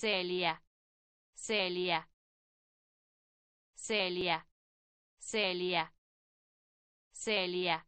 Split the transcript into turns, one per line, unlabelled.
Celia, Celia, Celia, Celia, Celia.